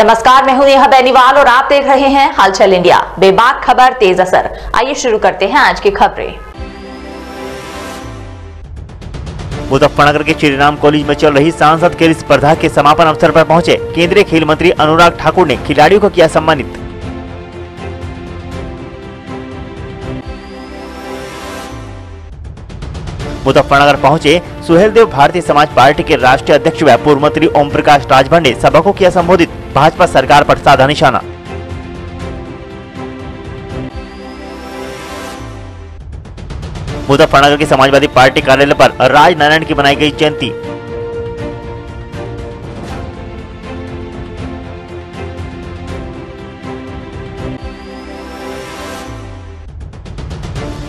नमस्कार, मैं हूँ नेहा बेनीवाल और आप देख रहे हैं हलचल इंडिया। बेबाक खबर, तेज असर। आइए शुरू करते हैं आज की खबरें। मुजफ्फरनगर के श्रीराम कॉलेज में चल रही सांसद खेल स्पर्धा के समापन अवसर पर पहुँचे केंद्रीय खेल मंत्री अनुराग ठाकुर ने खिलाड़ियों को किया सम्मानित। मुजफ्फरनगर पहुँचे सुहेलदेव भारतीय समाज पार्टी के राष्ट्रीय अध्यक्ष व पूर्व मंत्री ओम प्रकाश राजभर ने सभा को किया संबोधित। भाजपा सरकार पर साधा निशाना। मुजफ्फरनगर की समाजवादी पार्टी कार्यालय पर राजनारायण की बनाई गई जयंती।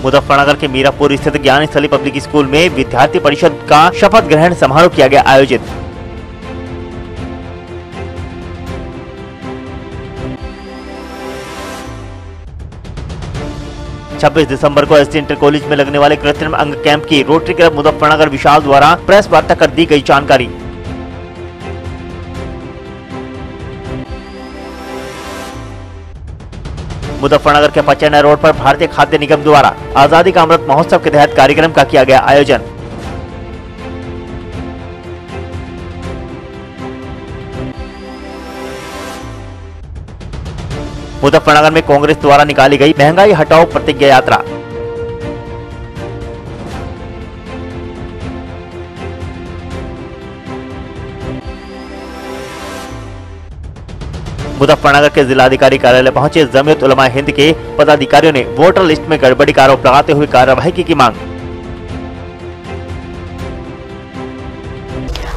मुजफ्फरनगर के मीरापुर स्थित ज्ञान स्थली पब्लिक स्कूल में विद्यार्थी परिषद का शपथ ग्रहण समारोह किया गया आयोजित। छब्बीस दिसंबर को एस इंटर कॉलेज में लगने वाले कृत्रिम अंग कैंप की रोटरी क्लब मुजफ्फरनगर विशाल द्वारा प्रेस वार्ता कर दी गई जानकारी। मुजफ्फरनगर के पचैना रोड पर भारतीय खाद्य निगम द्वारा आज़ादी का अमृत महोत्सव के तहत कार्यक्रम का किया गया आयोजन। मुजफ्फरनगर में कांग्रेस द्वारा निकाली गई महँगाई हटाओ प्रतिज्ञा यात्रा। मुजफ्फरनगर के जिलाधिकारी कार्यालय पहुँचे जमीयत उलमा हिंद के पदाधिकारियों ने वोटर लिस्ट में गड़बड़ी का आरोप लगाते हुए कार्यवाही की, की मांग।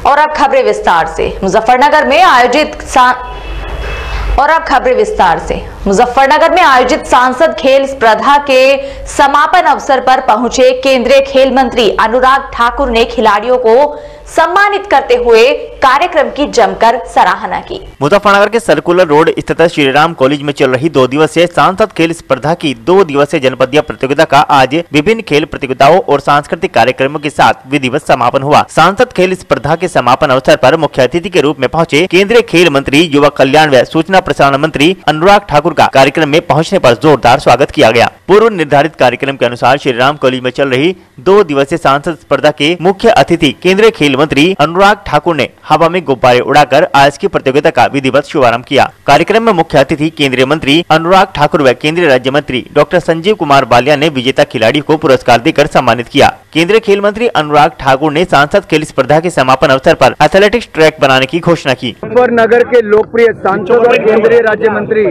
और अब खबरें विस्तार से। मुजफ्फरनगर में आयोजित और अब खबरें विस्तार से। मुजफ्फरनगर में आयोजित सांसद खेल स्पर्धा के समापन अवसर पर पहुँचे केंद्रीय खेल मंत्री अनुराग ठाकुर ने खिलाड़ियों को सम्मानित करते हुए कार्यक्रम की जमकर सराहना की। मुजफ्फरनगर के सर्कुलर रोड स्थित श्रीराम कॉलेज में चल रही दो दिवसीय सांसद खेल स्पर्धा की दो दिवसीय जनपदीय प्रतियोगिता का आज विभिन्न खेल प्रतियोगिताओं और सांस्कृतिक कार्यक्रमों के साथ विधिवत समापन हुआ। सांसद खेल स्पर्धा के समापन अवसर पर मुख्य अतिथि के रूप में पहुँचे केंद्रीय खेल मंत्री, युवा कल्याण व सूचना प्रसारण मंत्री अनुराग ठाकुर का। कार्यक्रम में पहुँचने आरोप जोरदार स्वागत किया गया। पूर्व निर्धारित कार्यक्रम के अनुसार श्रीराम कॉलेज में चल रही दो दिवसीय सांसद स्पर्धा के मुख्य अतिथि केंद्रीय खेल मंत्री अनुराग ठाकुर ने हवा में गुब्बारे उड़ाकर आज की प्रतियोगिता का विधिवत शुभारंभ किया। कार्यक्रम में मुख्य अतिथि केंद्रीय मंत्री अनुराग ठाकुर व केंद्रीय राज्य मंत्री डॉक्टर संजीव कुमार बालिया ने विजेता खिलाड़ी को पुरस्कार देकर सम्मानित किया। केंद्रीय खेल मंत्री अनुराग ठाकुर ने सांसद खेल स्पर्धा के समापन अवसर पर एथलेटिक्स ट्रैक बनाने की घोषणा की। नगर के लोकप्रिय सांसद और केंद्रीय राज्य मंत्री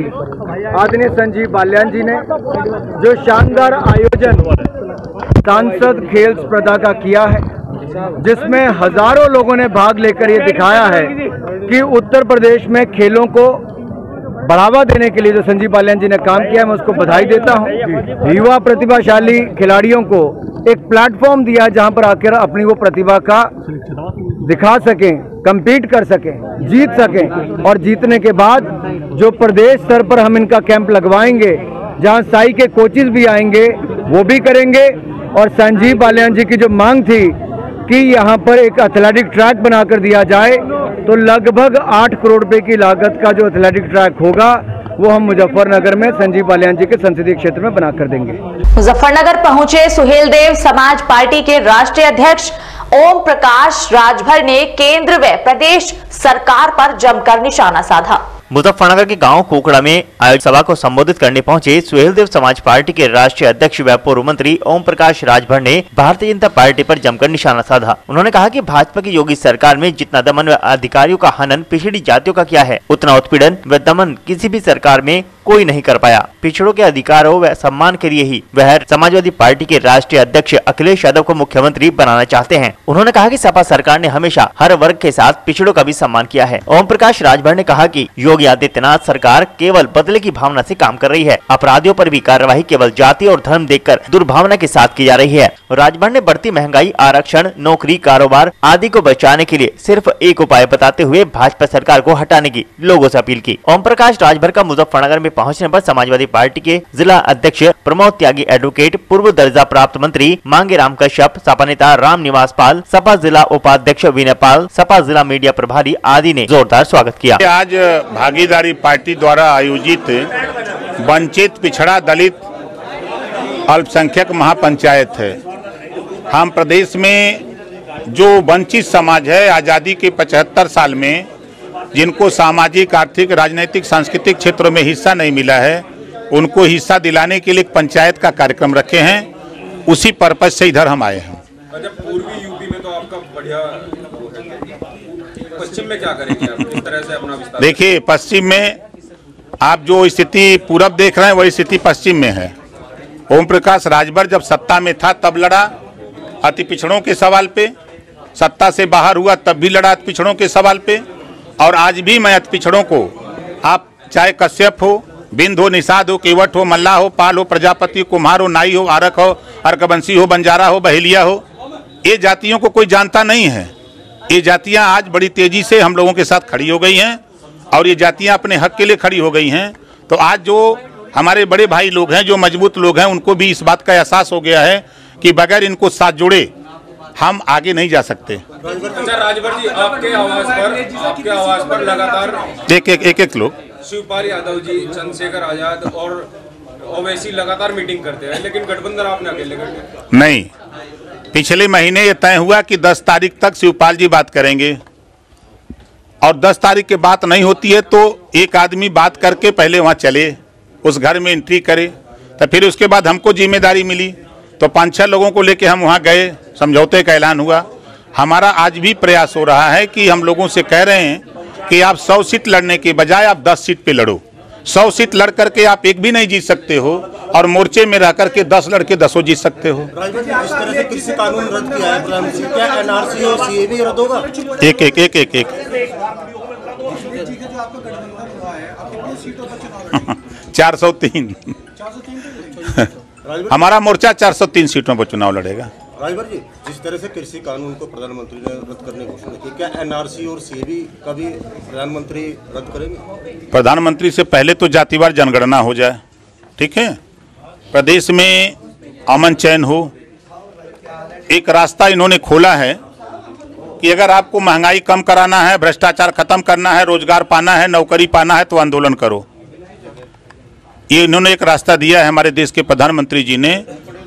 आदरणीय संजीव बाल्यान जी ने जो शानदार आयोजन सांसद खेल स्पर्धा का किया है जिसमें हज़ारों लोगों ने भाग लेकर ये दिखाया है कि उत्तर प्रदेश में खेलों को बढ़ावा देने के लिए जो संजीव बाल्यान जी ने काम किया है, मैं उसको बधाई देता हूँ। युवा प्रतिभाशाली खिलाड़ियों को एक प्लेटफॉर्म दिया जहाँ पर आकर अपनी वो प्रतिभा का दिखा सकें कंपीट कर सकें, जीत सकें और जीतने के बाद जो प्रदेश स्तर पर हम इनका कैंप लगवाएँगे, जहाँ साई के कोचेज भी आएँगे, वो भी करेंगे और संजीव बाल्यान जी की जो मांग थी कि यहाँ पर एक एथलेटिक ट्रैक बनाकर दिया जाए तो लगभग आठ करोड़ रुपए की लागत का जो एथलेटिक ट्रैक होगा, वो हम मुजफ्फरनगर में संजीव बालियान जी के संसदीय क्षेत्र में बनाकर देंगे। मुजफ्फरनगर पहुँचे सुहेल देव समाज पार्टी के राष्ट्रीय अध्यक्ष, ओम प्रकाश राजभर ने केंद्र व प्रदेश सरकार पर जमकर निशाना साधा। मुजफ्फरनगर के गाँव कोकड़ा में आयोजित सभा को संबोधित करने पहुँचे सुहेलदेव समाज पार्टी के राष्ट्रीय अध्यक्ष व पूर्व मंत्री ओम प्रकाश राजभर ने भारतीय जनता पार्टी पर जमकर निशाना साधा। उन्होंने कहा कि भाजपा की योगी सरकार में जितना दमन व अधिकारियों का हनन पिछड़ी जातियों का किया है, उतना उत्पीड़न व दमन किसी भी सरकार में कोई नहीं कर पाया। पिछड़ों के अधिकारों व सम्मान के लिए ही वह समाजवादी पार्टी के राष्ट्रीय अध्यक्ष अखिलेश यादव को मुख्यमंत्री बनाना चाहते हैं। उन्होंने कहा कि सपा सरकार ने हमेशा हर वर्ग के साथ पिछड़ों का भी सम्मान किया है। ओम प्रकाश राजभर ने कहा कि योगी आदित्यनाथ सरकार केवल बदले की भावना ऐसी काम कर रही है। अपराधियों आरोप भी कार्यवाही केवल जाति और धर्म देखकर दुर्भावना के साथ की जा रही है। राजभर ने बढ़ती महँगाई, आरक्षण, नौकरी, कारोबार आदि को बचाने के लिए सिर्फ़ एक उपाय बताते हुए भाजपा सरकार को हटाने की लोगों से अपील की। ओम प्रकाश राजभर का मुजफ्फरनगर में पहुँचने पर समाजवादी पार्टी के जिला अध्यक्ष प्रमोद त्यागी एडवोकेट पूर्व दर्जा प्राप्त मंत्री मांगे राम कश्यप, सपा नेता राम निवास पाल, सपा जिला उपाध्यक्ष विनय पाल, सपा जिला मीडिया प्रभारी आदि ने जोरदार स्वागत किया। आज भागीदारी पार्टी द्वारा आयोजित वंचित पिछड़ा दलित अल्पसंख्यक महापंचायत है। हम प्रदेश में जो वंचित समाज है, आज़ादी के 75 साल में जिनको सामाजिक आर्थिक राजनीतिक सांस्कृतिक क्षेत्रों में हिस्सा नहीं मिला है उनको हिस्सा दिलाने के लिए पंचायत का कार्यक्रम रखे हैं। उसी पर्पज से इधर हम आए हैं। अच्छा पूर्वी यूपी में तो आपका बढ़िया पश्चिम में क्या करेंगे आप? तरह से अपना देखिए पश्चिम में आप जो स्थिति पूरब देख रहे हैं वही स्थिति पश्चिम में है। ओम प्रकाश राजभर जब सत्ता में था तब लड़ा अति पिछड़ों के सवाल पे। सत्ता से बाहर हुआ तब भी लड़ा अति पिछड़ों के सवाल पे। और आज भी मैं अति पिछड़ों को, आप चाहे कश्यप हो, बिंद हो, निषाद हो, केवट हो, मल्ला हो, पाल हो, प्रजापति कुम्हार हो, नाई हो आरक हो अर्कबंसी हो, बंजारा हो, बहेलिया हो, ये जातियों को कोई जानता नहीं है। ये जातियाँ आज बड़ी तेज़ी से हम लोगों के साथ खड़ी हो गई हैं और ये जातियाँ अपने हक के लिए खड़ी हो गई हैं। तो आज जो हमारे बड़े भाई लोग हैं, जो मज़बूत लोग हैं, उनको भी इस बात का एहसास हो गया है कि बगैर इनको साथ जुड़े हम आगे नहीं जा सकते। अच्छा राजभर जी आपके आवाज़ पर आपके आवाज़ पर लगातार एक एक एक एक लोग। शिवपाल यादव जी चंद्रशेखर आज़ाद और ओवैसी लगातार मीटिंग करते हैं लेकिन गठबंधन आपने अकेले कर नहीं। पिछले महीने ये तय हुआ कि 10 तारीख तक शिवपाल जी बात करेंगे। और 10 तारीख के बात नहीं होती है तो एक आदमी बात करके पहले वहाँ चले उस घर में एंट्री करे तो फिर उसके बाद हमको ज़िम्मेदारी मिली। तो पाँच छः लोगों को लेके हम वहाँ गए समझौते का ऐलान हुआ। हमारा आज भी प्रयास हो रहा है कि हम लोगों से कह रहे हैं कि आप सौ सीट लड़ने के बजाय आप दस सीट पे लड़ो। सौ सीट लड़ करके आप एक भी नहीं जीत सकते हो और मोर्चे में रह करके दस लड़के दसों जीत सकते हो। राजभर जी जिस तरह से कृषि कानून रद्द किया है प्रधानमंत्री क्या एनआरसी और सीए भी रद्द होगा? एक एक एक एक एक। चार सौ तीन। हमारा मोर्चा 403 सीटों पर चुनाव लड़ेगा। राजभर जी जिस तरह से कृषि कानून को प्रधानमंत्री ने रद्द करने की घोषणा की क्या एनआरसी और सीए भी कभी प्रधानमंत्री रद्द करेंगे? प्रधानमंत्री से पहले तो जातिवार जनगणना हो जाए ठीक है? प्रदेश में अमन चैन हो। एक रास्ता इन्होंने खोला है कि अगर आपको महँगाई कम कराना है भ्रष्टाचार खत्म करना है रोज़गार पाना है नौकरी पाना है तो आंदोलन करो। ये इन्होंने एक रास्ता दिया है हमारे देश के प्रधानमंत्री जी ने।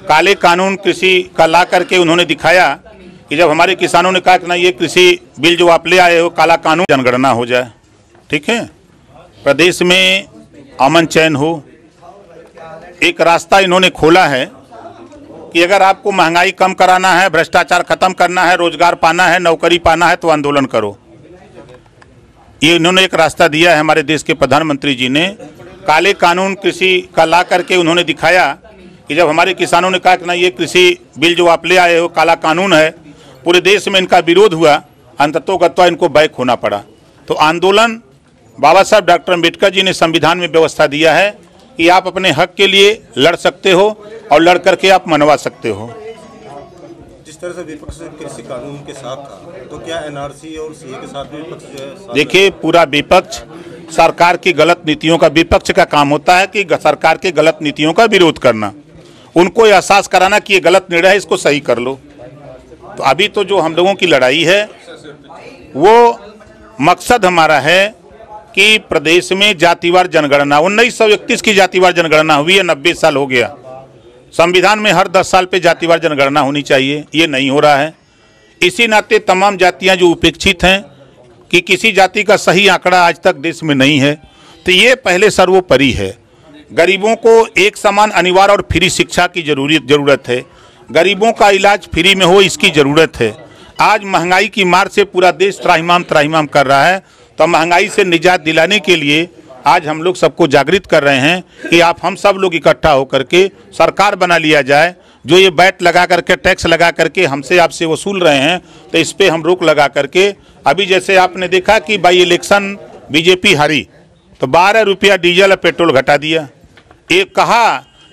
काले कानून कृषि का ला करके उन्होंने दिखाया कि जब हमारे किसानों ने कहा कि ना ये कृषि बिल जो आप ले आए हो, काला कानून जनगणना हो जाए। ठीक है? प्रदेश में अमन चैन हो। एक रास्ता इन्होंने खोला है कि अगर आपको महँगाई कम कराना है, भ्रष्टाचार खत्म करना है, रोज़गार पाना है, नौकरी पाना है तो आंदोलन करो। ये इन्होंने एक रास्ता दिया है हमारे देश के प्रधानमंत्री जी ने। काले कानून कृषि का ला करके उन्होंने दिखाया कि जब हमारे किसानों ने कहा कि ना ये कृषि बिल जो आप ले आए हो काला कानून है पूरे देश में इनका विरोध हुआ अंततोगत्वा इनको बैक होना पड़ा। तो आंदोलन बाबा साहब डॉक्टर अंबेडकर जी ने संविधान में व्यवस्था दिया है कि आप अपने हक के लिए लड़ सकते हो और लड़ करके आप मनवा सकते हो। जिस तरह से विपक्ष कृषि कानून के साथ था तो क्या एनआरसी और सीए के साथ विपक्ष देखिए पूरा विपक्ष सरकार की गलत नीतियों का विपक्ष का काम होता है कि सरकार की गलत नीतियों का विरोध करना। उनको एहसास कराना कि ये गलत निर्णय है, इसको सही कर लो। तो अभी तो जो हम लोगों की लड़ाई है, वो मकसद हमारा है कि प्रदेश में जातिवार जनगणना, उन्नीस सौ इकतीस की जातिवार जनगणना हुई है, नब्बे साल हो गया। संविधान में हर दस साल पे जातिवार जनगणना होनी चाहिए, ये नहीं हो रहा है। इसी नाते तमाम जातियाँ जो उपेक्षित हैं कि किसी जाति का सही आंकड़ा आज तक देश में नहीं है तो ये पहले सर्वोपरि है। गरीबों को एक समान अनिवार्य और फ्री शिक्षा की ज़रूरत ज़रूरत है। गरीबों का इलाज फ्री में हो, इसकी ज़रूरत है। आज महँगाई की मार से पूरा देश त्राहिमाम त्राहिमाम कर रहा है। तो महँगाई से निजात दिलाने के लिए आज हम लोग सबको जागृत कर रहे हैं कि आप हम सब लोग इकट्ठा होकर के सरकार बना लिया जाए। जो ये बैट लगा करके, टैक्स लगा करके हमसे आपसे वसूल रहे हैं तो इस पर हम रोक लगा करके अभी जैसे आपने देखा कि बाई इलेक्शन बीजेपी हारी तो बारह रुपया डीजल और पेट्रोल घटा दिया। एक कहा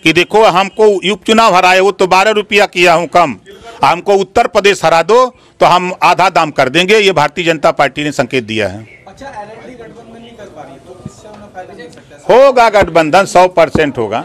कि देखो हमको उपचुनाव हराए वो तो बारह रुपया किया हूँ कम। हमको उत्तर प्रदेश हरा दो तो हम आधा दाम कर देंगे ये भारतीय जनता पार्टी ने संकेत दिया है। अच्छा एलएनडी गठबंधन नहीं कर पा रही तो है? होगा गठबंधन सौ परसेंट होगा।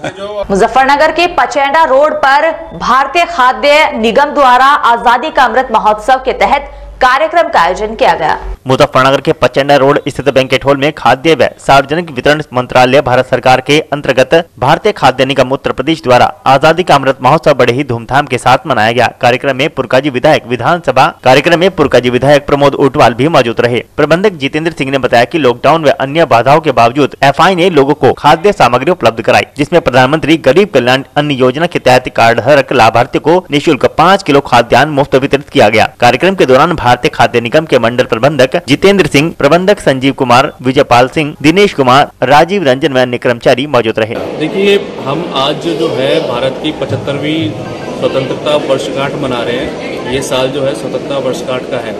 अच्छा मुजफ्फरनगर के पचैंडा रोड पर भारतीय खाद्य निगम द्वारा आज़ादी का अमृत महोत्सव के तहत कार्यक्रम का आयोजन किया गया। मुजफ्फरनगर के पचंडा रोड स्थित बैंकेट हॉल में खाद्य व सार्वजनिक वितरण मंत्रालय, भारत सरकार के अंतर्गत भारतीय खाद्य निगम उत्तर प्रदेश द्वारा आज़ादी का अमृत महोत्सव बड़े ही धूमधाम के साथ मनाया गया। कार्यक्रम में पुरकाजी विधायक, विधानसभा कार्यक्रम में पुरकाजी विधायक प्रमोद उटवाल भी मौजूद रहे। प्रबंधक जितेंद्र सिंह ने बताया की लॉकडाउन व अन्य बाधाओं के बावजूद एफआई ने लोगो को खाद्य सामग्री उपलब्ध कराई, जिसमें प्रधानमंत्री गरीब कल्याण अन्न योजना के तहत कार्ड धारक लाभार्थियों को निःशुल्क पाँच किलो खाद्यान्न मुफ़्त वितरित किया गया। कार्यक्रम के दौरान भारतीय खाद्य निगम के मंडल प्रबंधक जितेंद्र सिंह, प्रबंधक संजीव कुमार, विजयपाल सिंह, दिनेश कुमार, राजीव रंजन व अन्य कर्मचारी मौजूद रहे। देखिए, हम आज जो है भारत की पचहत्तरवीं स्वतंत्रता वर्षगांठ मना रहे हैं। ये साल जो है स्वतंत्रता वर्षगांठ का है।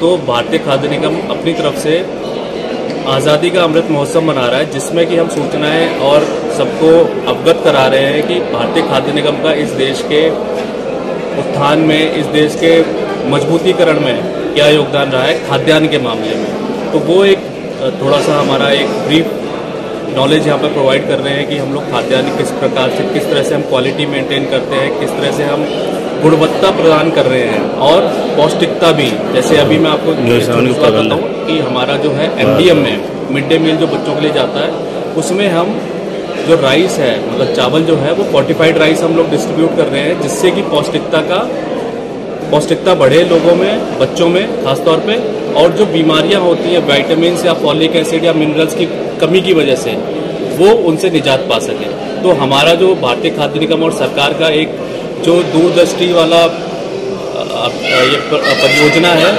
तो भारतीय खाद्य निगम अपनी तरफ़ से आज़ादी का अमृत महोत्सव मना रहा है, जिसमें कि हम सूचनाएँ और सबको अवगत करा रहे हैं कि भारतीय खाद्य निगम का इस देश के उत्थान में, इस देश के मजबूतीकरण में क्या योगदान रहा है खाद्यान्न के मामले में? तो वो एक थोड़ा सा हमारा एक ब्रीफ नॉलेज यहाँ पर प्रोवाइड कर रहे हैं कि हम लोग खाद्यान्न किस प्रकार से किस तरह से हम क्वालिटी मेंटेन करते हैं किस तरह से हम गुणवत्ता प्रदान कर रहे हैं और पौष्टिकता भी। जैसे अभी मैं आपको छोटी सी बात कि हमारा जो है एम में मिड डे मील जो बच्चों के लिए जाता है उसमें हम जो राइस है मतलब चावल जो है वो फोर्टिफाइड राइस हम लोग डिस्ट्रीब्यूट कर रहे हैं जिससे कि पौष्टिकता का पौष्टिकता बढ़े लोगों में, बच्चों में, खासतौर पे। और जो बीमारियाँ होती हैं विटामिन या फॉलिक एसिड या मिनरल्स की कमी की वजह से, वो उनसे निजात पा सके। तो हमारा जो भारतीय खाद्य निगम और सरकार का एक जो दूरदृष्टि वाला ये परियोजना है,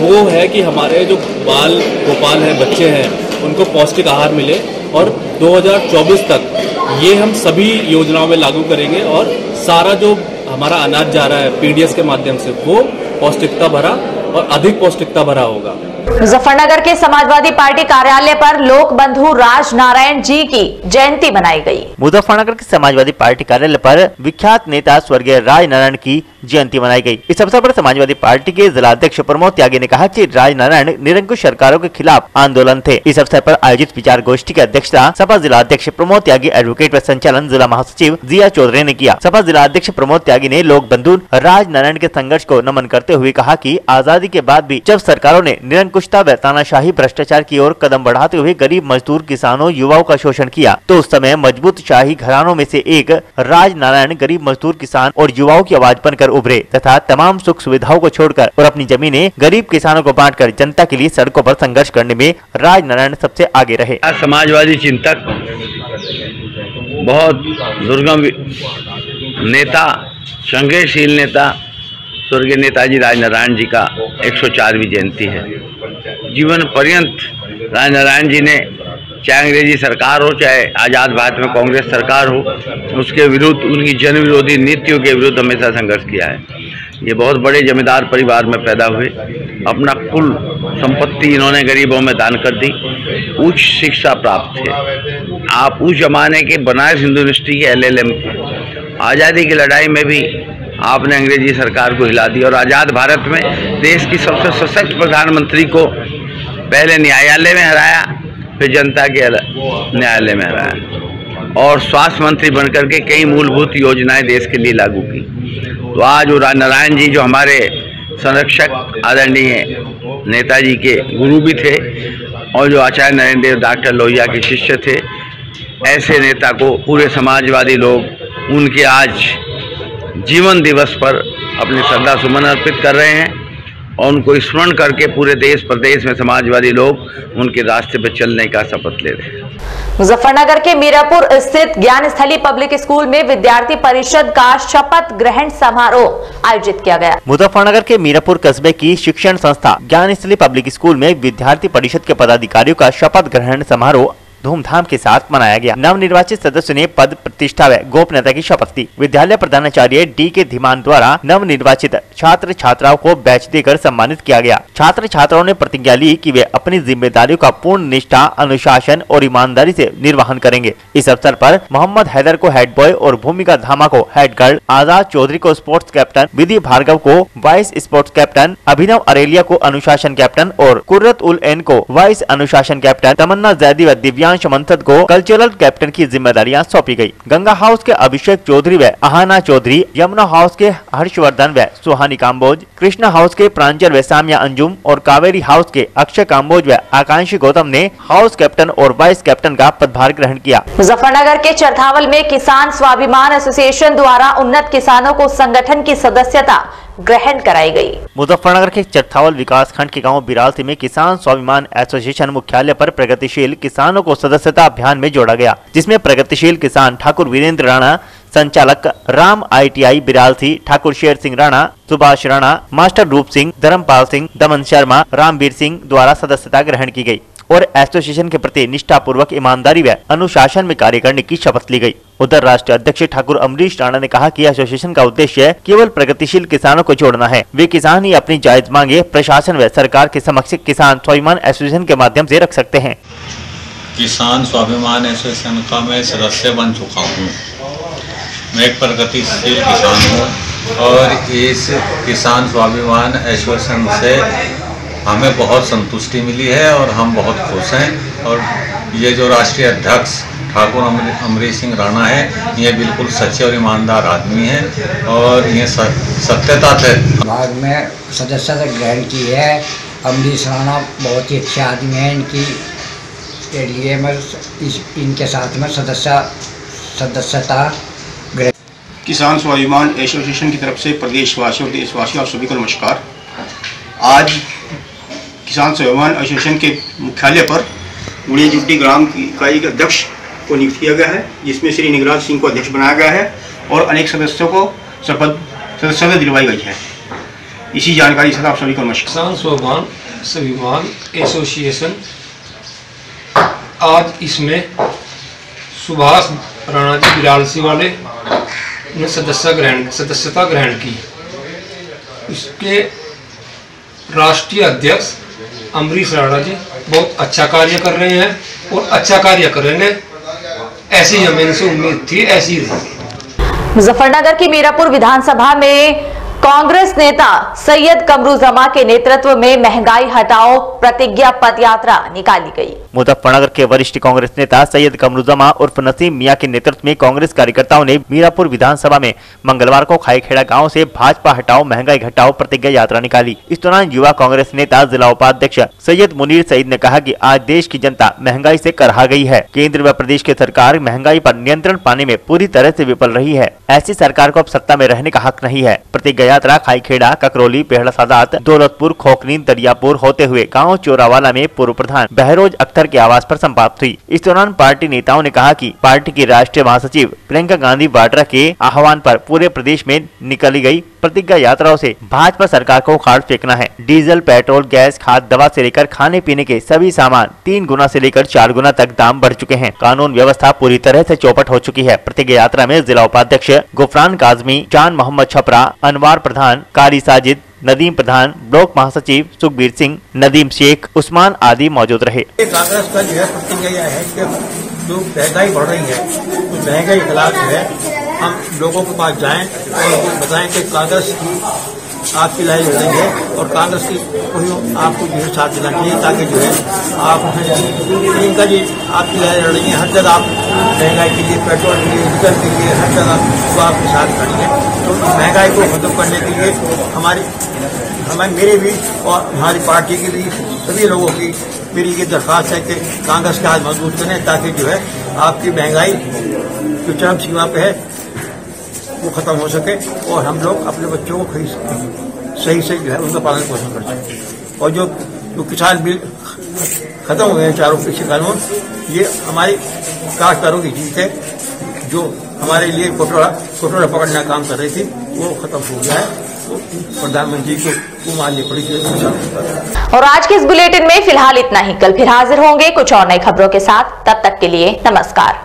वो है कि हमारे जो बाल, गोपाल हैं, बच्चे हैं, उनको पौष्टिक आहार मिले। और 2024 तक ये हम सभी योजनाओं में लागू करेंगे और सारा जो हमारा अनाज जा रहा है पीडीएस के माध्यम से, वो पौष्टिकता भरा और अधिक पौष्टिकता भरा होगा। मुजफ्फरनगर के समाजवादी पार्टी कार्यालय पर लोक बंधु राज नारायण जी की जयंती मनाई गई। मुजफ्फरनगर के समाजवादी पार्टी कार्यालय पर विख्यात नेता स्वर्गीय राज नारायण की जयंती मनाई गई। इस अवसर पर समाजवादी पार्टी के जिलाध्यक्ष प्रमोद त्यागी ने कहा कि राज नारायण निरंकुश सरकारों के खिलाफ आंदोलन थे। इस अवसर पर आयोजित विचार गोष्ठी की अध्यक्षता सपा जिलाध्यक्ष प्रमोद त्यागी एडवोकेट व संचालन जिला महासचिव जिया चौधरी ने किया। सपा जिलाध्यक्ष प्रमोद त्यागी ने लोक बंधु राज नारायण के संघर्ष को नमन करते हुए कहा की आज़ादी के बाद भी जब सरकारों ने निरंकुशता व तानाशाही भ्रष्टाचार की ओर कदम बढ़ाते हुए गरीब मजदूर किसानों, युवाओं का शोषण किया। तो उस समय मज़बूत शाही घरानों में से एक राज नारायण गरीब मजदूर किसान और युवाओं की आवाज़ बनकर उभरे तथा तमाम सुख सुविधाओं को छोड़कर और अपनी जमीने गरीब किसानों को बांटकर जनता के लिए सड़कों पर संघर्ष करने में राज नारायण सबसे आगे रहे। समाजवादी चिंतक, बहुत दुर्गम नेता संघर्षशील नेता स्वर्गीय नेताजी राजनारायण जी का 104वीं जयंती है। जीवन पर्यंत राजनारायण जी ने, चाहे अंग्रेज़ी सरकार हो, चाहे आज़ाद भारत में कांग्रेस सरकार हो, उसके विरुद्ध, उनकी जन विरोधी नीतियों के विरुद्ध हमेशा संघर्ष किया है। ये बहुत बड़े जमींदार परिवार में पैदा हुए। अपना कुल संपत्ति इन्होंने गरीबों में दान कर दी। उच्च शिक्षा प्राप्त थे आप उस जमाने के बनारस हिंदू यूनिवर्सिटी के एलएलएम आज़ादी की लड़ाई में भी आपने अंग्रेज़ी सरकार को हिला दिया और आज़ाद भारत में देश की सबसे सशक्त प्रधानमंत्री को पहले न्यायालय में हराया, फिर जनता के न्यायालय में हराया। और स्वास्थ्य मंत्री बनकर के कई मूलभूत योजनाएँ देश के लिए लागू की। तो आज वो नारायण जी जो हमारे संरक्षक आदरणीय नेताजी के गुरु भी थे और जो आचार्य नरेंद्र देव डॉक्टर लोहिया के शिष्य थे, ऐसे नेता को पूरे समाजवादी लोग, उनके आज जीवन दिवस पर अपने श्रद्धा सुमन अर्पित कर रहे हैं और उनको स्मरण करके पूरे देश प्रदेश में समाजवादी लोग उनके रास्ते पर चलने का शपथ ले रहे हैं। मुजफ्फरनगर के मीरापुर स्थित ज्ञान स्थली पब्लिक स्कूल में विद्यार्थी परिषद का शपथ ग्रहण समारोह आयोजित किया गया। मुजफ्फरनगर के मीरापुर कस्बे की शिक्षण संस्था ज्ञान स्थली पब्लिक स्कूल में विद्यार्थी परिषद के पदाधिकारियों का शपथ ग्रहण समारोह धूमधाम के साथ मनाया गया। नव निर्वाचित सदस्य ने पद प्रतिष्ठा व गोपनीयता की शपथ ली। विद्यालय प्रधानाचार्य डी के धीमान द्वारा नव निर्वाचित छात्र छात्राओं को बैच देकर सम्मानित किया गया। छात्र छात्राओं ने प्रतिज्ञा ली की वे अपनी जिम्मेदारियों का पूर्ण निष्ठा, अनुशासन और ईमानदारी ऐसी निर्वहन करेंगे। इस अवसर आरोप मोहम्मद हैदर को हेड बॉय और भूमिका धामा को हेड गर्ल आज़ाद चौधरी को स्पोर्ट्स कैप्टन, विधि भार्गव को vice sports captain, Abhinav Arelia को अनुशासन कैप्टन और कुर्रत उल एन को वाइस अनुशासन कैप्टन, तमन्ना जैदी व दिव्यांश मंथद को कल्चरल कैप्टन की जिम्मेदारियाँ सौंपी गई। गंगा हाउस के अभिषेक चौधरी व अहाना चौधरी, यमुना हाउस के हर्षवर्धन व सुहानी काम्बोज कृष्णा हाउस के प्रांजल व सामिया अंजुम और कावेरी हाउस के अक्षय काम्बोज व आकांक्षी गौतम ने हाउस कैप्टन और वाइस कैप्टन का पदभार ग्रहण किया। मुजफ्फरनगर के चरथावल में किसान स्वाभिमान एसोसिएशन द्वारा उन्नत किसानों को संगठन की सदस्यता ग्रहण कराई गई। मुजफ्फरनगर के चरथावल विकास खंड के गाँव बिरालसी में किसान स्वाभिमान एसोसिएशन मुख्यालय पर प्रगतिशील किसानों को सदस्यता अभियान में जोड़ा गया, जिसमें प्रगतिशील किसान ठाकुर वीरेंद्र राणा, संचालक राम आईटीआई बिरालसी, ठाकुर शेर सिंह राणा, सुभाष राणा, मास्टर रूप सिंह, धर्मपाल सिंह, दमन शर्मा, रामवीर सिंह द्वारा सदस्यता ग्रहण की गई। और एसोसिएशन के प्रति निष्ठापूर्वक ईमानदारी व अनुशासन में कार्य करने की शपथ ली गई। उधर राष्ट्रीय अध्यक्ष ठाकुर अमरीश राणा ने कहा कि एसोसिएशन का उद्देश्य केवल प्रगतिशील किसानों को जोड़ना है। वे किसान ही अपनी जायज़ मांगे प्रशासन व सरकार के समक्ष किसान स्वाभिमान एसोसिएशन के माध्यम से रख सकते हैं। किसान स्वाभिमान एसोसिएशन का मैं सदस्य बन चुका हूँ। मैं एक प्रगतिशील किसान हूँ और इस किसान स्वाभिमान एसोसिएशन से हमें बहुत संतुष्टि मिली है और हम बहुत खुश हैं। और ये जो राष्ट्रीय अध्यक्ष ठाकुर अमरीश सिंह राणा है ये बिल्कुल सच्चे और ईमानदार आदमी हैं और ये सत्यता थे विभाग में सदस्यता ग्रहण की है। अमरीश राणा बहुत ही अच्छे आदमी हैं। इनकी के लिए मैं इस इनके साथ में सदस्य सदस्यता ग्रहण किसान स्वाभिमान एसोसिएशन की तरफ़ से प्रदेशवासियों देशवासियों आप सभी को नमस्कार। आज किसान स्वाभिमान एसोसिएशन के मुख्यालय पर उड़िया जुट्टी ग्राम की इकाई के अध्यक्ष को नियुक्त किया गया है, जिसमें श्री निगराज सिंह को अध्यक्ष बनाया गया है और अनेक सदस्यों को शपथ, सदस्यता दिलवाई गई है। इसी जानकारी से आप सभी को नमस्कार। किसान स्वाभिमान स्वाभिमान एसोसिएशन आज इसमें सुभाष राणा जी बिरालसी वाले ने सदस्य ग्रहण, सदस्यता ग्रहण की। इसके राष्ट्रीय अध्यक्ष अमरीश राणा जी बहुत अच्छा कार्य कर रहे हैं और अच्छा कार्य करेंगे ऐसी हमें उम्मीद थी, ऐसी मुजफ्फरनगर की मीरापुर विधानसभा में कांग्रेस नेता सैयद कमरुजमा के नेतृत्व में महँगाई हटाओ प्रतिज्ञा पद यात्रा निकाली गई। मुजफ्फरनगर के वरिष्ठ कांग्रेस नेता सैयद कमरुजमा उर्फ़ नसीम मियाँ के नेतृत्व में कांग्रेस कार्यकर्ताओं ने मीरापुर विधानसभा में मंगलवार को खाईखेड़ा गाँव से भाजपा हटाओ, महँगाई घटाओ प्रतिज्ञा यात्रा निकाली। इस दौरान युवा कांग्रेस नेता जिला उपाध्यक्ष सैयद मुनीर सईद ने कहा कि आज देश की जनता महँगाई से करहा गई है। केंद्र व प्रदेश की सरकार महँगाई पर नियंत्रण पाने में पूरी तरह से विफल रही है। ऐसी सरकार को अब सत्ता में रहने का हक नहीं है। प्रतिज्ञा यात्रा, खाईखेड़ा, ककरोली, पेहड़ा सादात, दौलतपुर, खोखनी, दरियापुर होते हुए गाँव चोरावाला में पूर्व प्रधान बहरोज अख्तर के आवास पर समाप्त हुई। इस दौरान पार्टी नेताओं ने कहा कि पार्टी की राष्ट्रीय महासचिव प्रियंका गांधी वाड्रा के आह्वान पर पूरे प्रदेश में निकली गई प्रतिज्ञा यात्राओं से भाजपा सरकार को उखाड़ फेंकना है। डीजल, पेट्रोल, गैस, खाद, दवा से लेकर खाने पीने के सभी सामान तीन गुना से लेकर चार गुना तक दाम बढ़ चुके हैं। कानून व्यवस्था पूरी तरह से चौपट हो चुकी है। प्रतिज्ञा यात्रा में जिला उपाध्यक्ष गुफरान काजमी, जान मोहम्मद छपरा, अनवार प्रधान कारी साजिद, नदीम प्रधान ब्लॉक महासचिव सुखबीर सिंह, नदीम शेख, उस्मान आदि मौजूद रहे। कांग्रेस का जो है कि जो महँगाई बढ़ रही है तो महँगाई के खिलाफ है हम लोगों के पास जाएँ और बताएँ कि कांग्रेस आपकी लड़ाई लड़ेंगे और कांग्रेस की कोई आपको जो है साथ देना चाहिए ताकि जो है आप इनका जी। आपकी लड़ाई लड़ेंगे, हर जगह आप महँगाई के लिए, पेट्रोल के लिए, डीजल के लिए, हर जगह वो आपके साथ खड़ेंगे। तो महँगाई को खत्म करने के लिए हमारी हमें मेरे भी और हमारी पार्टी की भी, सभी लोगों की मेरी ये दरख्वास्त है कि कांग्रेस का हाथ मज़बूत करें ताकि जो है आपकी महँगाई जो चरम सीमा पे है वो खत्म हो सके और हम लोग अपने बच्चों को खरीद सकें। सही सही जो है उनका पालन पोषण कर सकें। और जो जो किसान बिल खत्म हुए हैं चारों कृषि कानून, ये हमारी काश्तकारों की जीत है। जो हमारे लिए कोटोरा पकड़ने का काम कर रही थी, वो खत्म हो गया है। प्रधानमंत्री को और आज के इस बुलेटिन में फ़िलहाल इतना ही। कल फिर हाजिर होंगे कुछ और नई खबरों के साथ। तब तक के लिए नमस्कार।